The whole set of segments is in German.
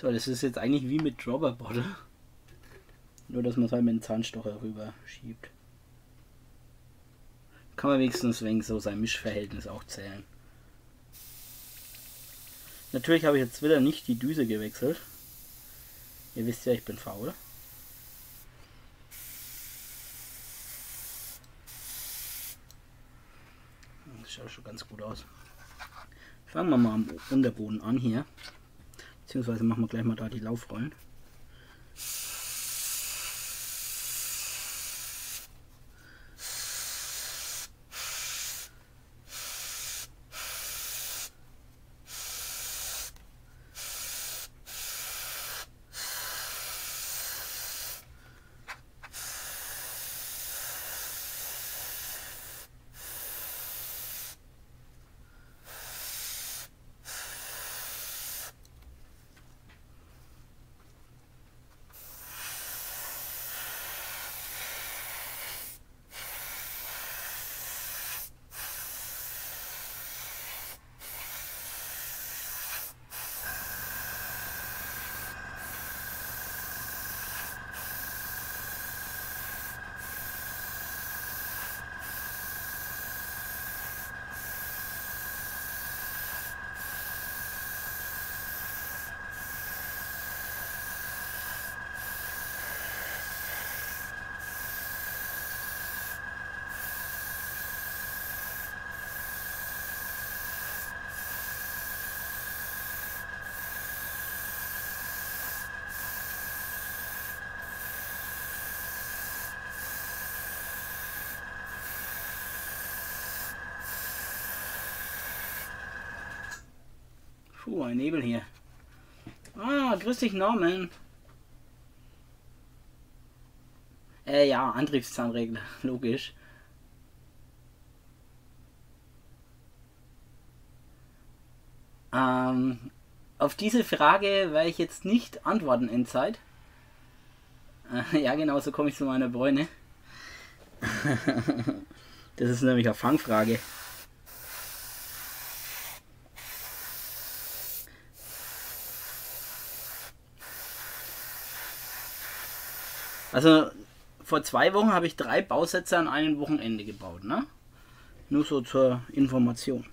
So, das ist jetzt eigentlich wie mit Dropper Bottle. Nur, dass man es halt mit dem Zahnstocher rüber schiebt. Kann man wenigstens wegen so sein Mischverhältnis auch zählen. Natürlich habe ich jetzt wieder nicht die Düse gewechselt. Ihr wisst ja, ich bin faul. Das schaut schon ganz gut aus. Fangen wir mal am Unterboden an hier. Beziehungsweise machen wir gleich mal da die Laufrollen. Puh, ein Nebel hier. Ah, grüß dich Norman. Äh, ja, Antriebszahnregler, logisch. Ähm, auf diese Frage werde ich jetzt nicht antworten in Zeit. Äh, ja, genau, so komme ich zu meiner Bräune. das ist nämlich eine Fangfrage. Also vor zwei Wochen habe ich drei Bausätze an einem Wochenende gebaut, ne? Nur so zur Information.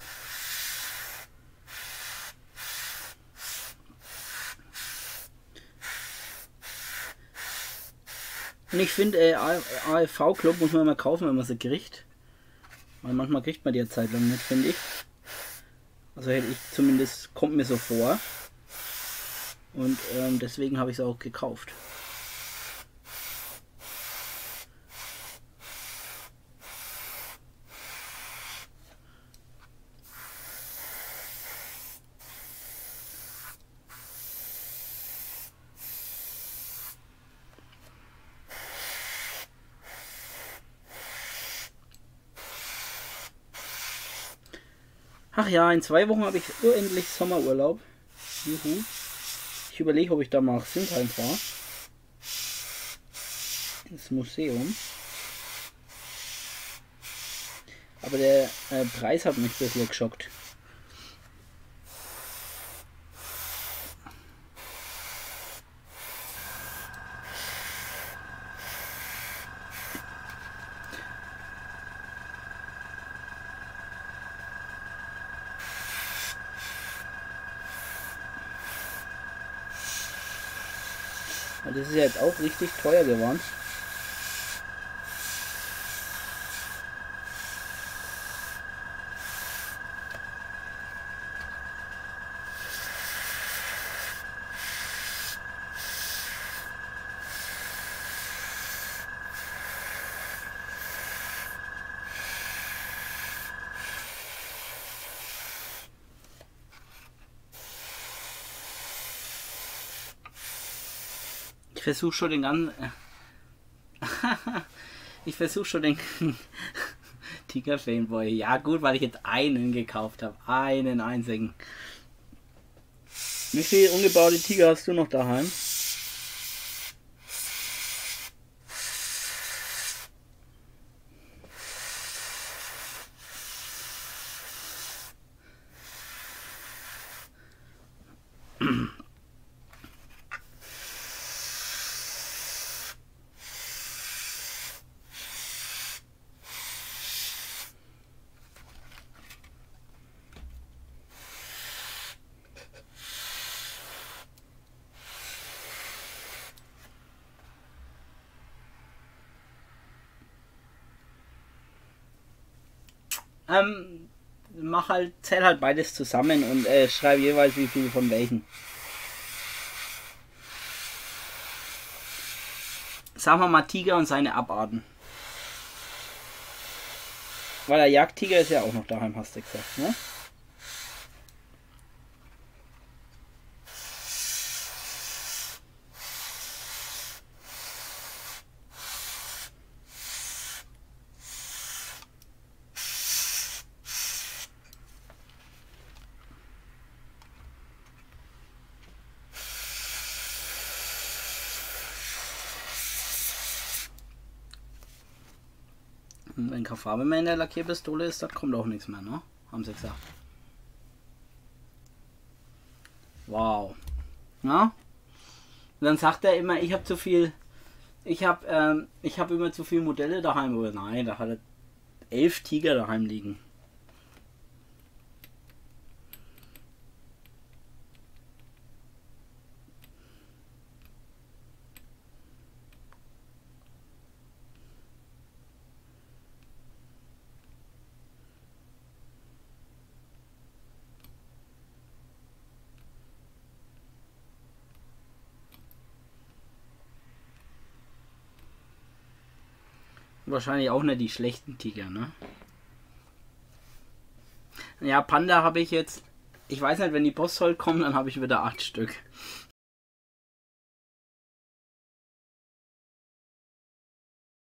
Und ich finde, äh, AFV-Club muss man immer kaufen, wenn man sie kriegt. Weil manchmal kriegt man die ja Zeit lang nicht, finde ich. Also hätte ich zumindest, kommt mir so vor. Und ähm, deswegen habe ich es auch gekauft. Ach ja, in zwei Wochen habe ich endlich Sommerurlaub. Juhu. Ich überlege, ob ich da mal nach Sindheim fahre. Das Museum. Aber der äh, Preis hat mich ein bisschen geschockt. Das ist ja jetzt auch richtig teuer geworden. Versuche schon den ganzen. ich versuche schon den Tiger Fanboy. Ja, gut, weil ich jetzt einen gekauft habe. Einen einzigen. Wie viele ungebaute Tiger hast du noch daheim? Ähm, mach halt, zähl halt beides zusammen und äh, schreib jeweils wie viel von welchen. Sagen wir mal Tiger und seine Abarten. Weil der Jagdtiger ist ja auch noch daheim, hast du gesagt, ne? Wenn keine Farbe mehr in der Lackierpistole ist, dann kommt auch nichts mehr, ne? Haben sie gesagt. Wow. Und dann sagt er immer, ich habe zu viel, ich habe ähm, ich habe immer zu viele Modelle daheim. Oder nein, da hat er elf Tiger daheim liegen. Wahrscheinlich auch nicht die schlechten Tiger, ne? Ja, Panda habe ich jetzt. Ich weiß nicht, wenn die Bosshold kommen, dann habe ich wieder acht Stück.